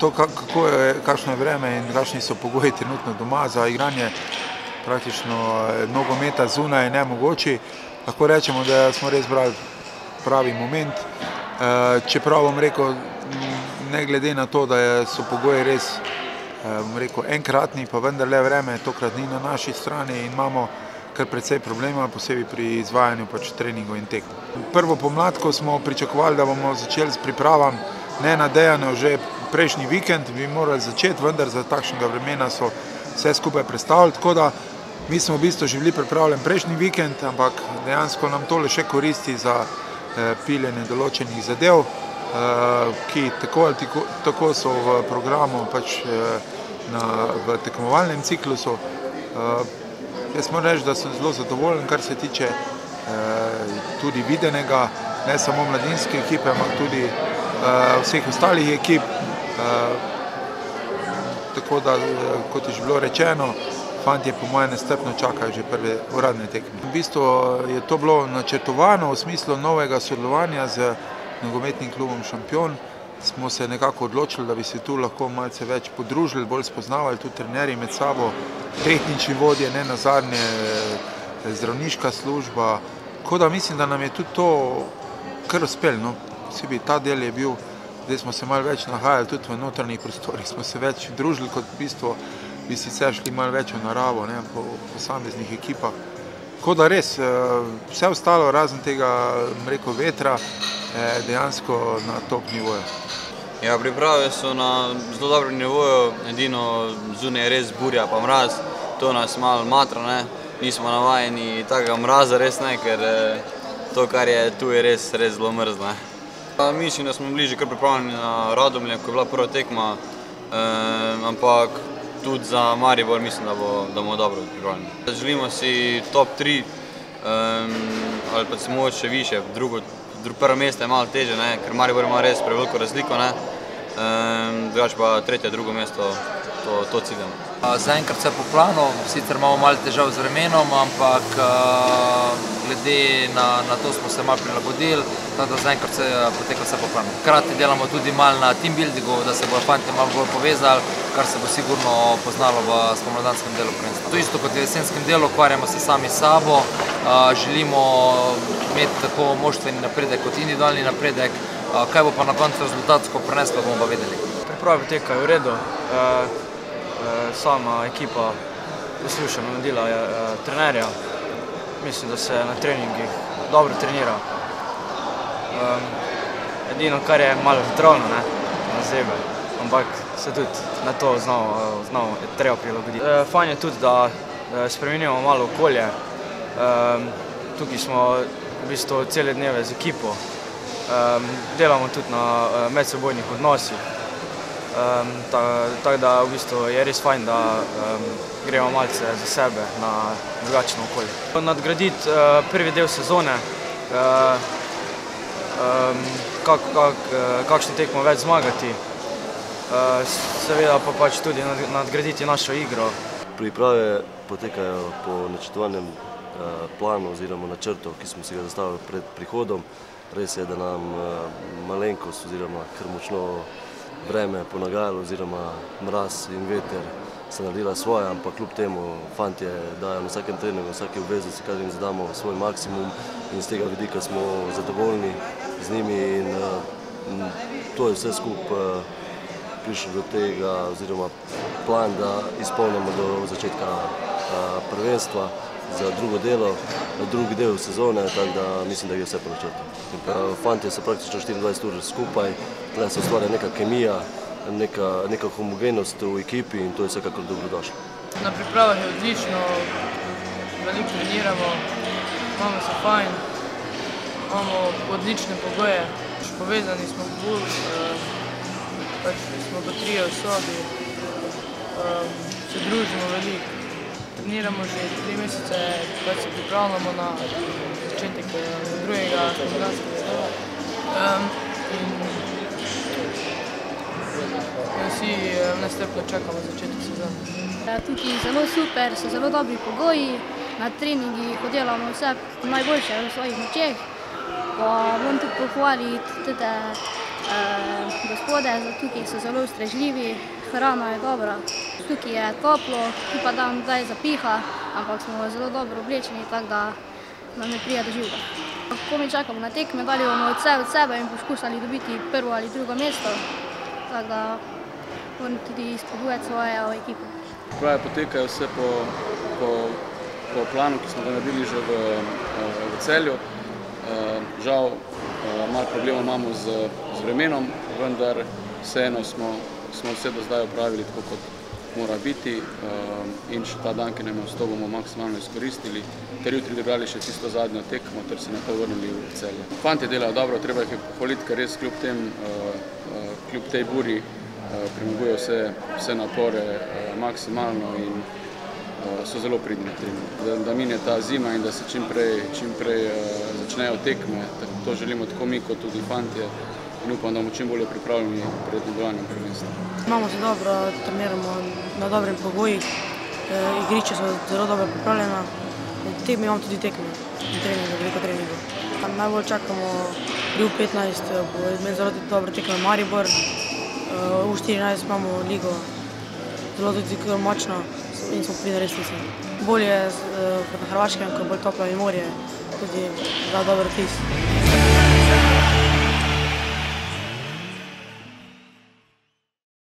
to, kako je, kakšno je vreme in kakšni so pogoji trenutno doma za igranje praktično nogometa zunaj je nemogoči. Lahko rečemo, da smo res brali pravi moment. Čeprav bom rekel, ne glede na to, da so pogoji res bom rekel, enkratni, pa vendar le vreme tokrat ni na naši strani in imamo kar precej problema, posebej pri izvajanju pač treningov in tek. Prvo pomladko smo pričakovali, da bomo začeli s pripravam nenadejano že prejšnji vikend, bi morali začeti, vendar za takšnega vremena so vse skupaj predstavili, tako da mi smo v bistvu že bili pripravljeni prejšnji vikend, ampak dejansko nam tole še koristi za piljenje določenih zadev, ki tako ali tako so v programu pač v tekmovalnem ciklusu. Jaz moram reči, da sem zelo zadovoljen, kar se tiče tudi videnega, ne samo mladinske ekipe, ampak tudi vseh ostalih ekip. Tako da, kot je že bilo rečeno, fantje po moje nestrpno čakajo že prve uradne tekme. V bistvu je to bilo načrtovano v smislu novega sodelovanja z nogometnim klubom Šampion. Smo se nekako odločili, da bi se tu lahko malce več podružili, bolj spoznavali tudi trenerji med sabo, tehnični vodje, nenazadnje zdravniška služba. Tako da mislim, da nam je tudi to kar uspelo, no. Posebej ta del je bil, zdaj smo se malo več nahajali tudi v notranjih prostorih, smo se več družili, kot v bistvu bi sicer šli malo več v naravo, ne, po posameznih ekipah. Tako da res, vse ostalo razen tega, bom rekel, vetra, dejansko na top nivoju. Ja, priprave so na zelo dobrem nivoju, edino zunaj je res burja pa mraz, to nas malo matra, ne. Nismo navajeni takega mraza res, ne, ker to, kar je tu, je res, res zelo mrzlo, ne. Mislim, da smo bili že kar pripravljeni na Radomlje, ko je bila prva tekma, ampak tudi za Maribor mislim, da bomo dobro pripravljeni. Želimo si top tri ali pa celo še višje, drugo, prvo mesto je malo težje, ne, ker Maribor ima res preveliko razliko, ne. Drugače pa tretje, drugo mesto, to ciljamo. Zaenkrat vse po planu, sicer imamo malo težav z vremenom, ampak glede na to smo se malo prilagodili, tako da zaenkrat poteka vse po planu. Hkrati delamo tudi malo na team buildingu, da se bojo fantje malo bolj povezali, kar se bo sigurno poznalo v spomladanskem delu. To isto kot v jesenskem delu, ukvarjamo se sami sabo, želimo imeti tako moštveni napredek kot individualni napredek, kaj bo pa na koncu rezultatsko prineslo, bomo pa videli. Priprave potekajo v redu, sama ekipa posluša navodila trenerja. Mislim, da se na treningih dobro trenira. Edino, kar je malo vetrovno, ne, nas zebe, ampak se tudi na to znamo, je treba prilagoditi. Fajn je tudi, da spreminjamo malo okolje. Tukaj smo v bistvu cele dneve z ekipo, delamo tudi na medsebojnih odnosih, tako da v bistvu je res fajn, da gremo malce za sebe na drugačno okolje. Nadgraditi prvi del sezone, kakšno tekmo več zmagati, seveda pa pač tudi nadgraditi našo igro. Priprave potekajo po načrtovanem planu oziroma načrtu, ki smo si ga zastavili pred prihodom. Res je, da nam malenkost oziroma kar močno vreme ponagajalo oziroma mraz in veter sta naredila svoje, ampak kljub temu fantje dajo na vsakem treningu, na vsaki obveznosti, kar jim zadamo, svoj maksimum in s tega vidika smo zadovoljni z njimi in to je vse skupaj prišlo do tega oziroma plan, da izpolnimo do začetka prvenstva za drugo delo, drugi del sezone, tako da mislim, da gre vse po načrtu. Fantje so praktično štiriindvajset ur skupaj, tule se ustvarja neka kemija, neka homogenost v ekipi in to je vsekakor dobrodošlo. Na pripravah je odlično, veliko treniramo, imamo se fajn, imamo odlične pogoje, povezani smo bolj, pač smo pa trije v sobi, se družimo veliko. Treniramo že tri mesece, pač se pripravljamo na začetek drugega spomladanskega dela in vsi nestrpno čakamo začetek sezone. Tukaj je zelo super, so zelo dobri pogoji, na treningih oddelamo vse najboljše v svojih močeh. Pa moram tudi pohvaliti tete Gospode za tukaj so zelo ustrežljivi, hrana je dobra, tukaj je toplo, tu pa dan zdaj zapiha, ampak smo zelo dobro oblečeni, tako da nam ne prija do živega. Ko mi čakamo na tekme, dali bomo vse od sebe in poskusali dobiti prvo ali drugo mesto, tako da moram tudi spodbujati svojo ekipo. Pravi potekajo vse po, po, po planu, ki smo ga naredili že v, v celju. Eh, žal eh, malo problemov imamo z, z vremenom, vendar vseeno smo, smo vse do zdaj opravili tako, kot mora biti in še ta dan, ki nam je ostal, bomo maksimalno izkoristili, ter jutri odigrali še tisto zadnjo tekmo, ter se na to vrnili v celje. Fantje delajo dobro, treba jih je pohvaliti, ker res kljub, tem, kljub tej buri premagujejo vse, vse napore maksimalno in so zelo pridni na treningu. Da, da mine ta zima in da se čim prej, čim prej začnejo tekme, to želimo tako mi kot tudi fantje in upam, da bomo čim bolje pripravljeni pred nadaljevanjem prvenstva. Imamo se dobro, treniramo na dobrem pogojih, e, igrišča so zelo dobro pripravljena, tekme imamo tudi tekme in treninge, veliko treningov. Najbolj čakamo pri U15, bo imeli zelo dobro tekme Maribor, v U14 imamo ligo, zelo tudi močno in smo pri resnici. Bolje kot na Hrvaškem, ko je bolj toplo in morje, tudi da dober tis.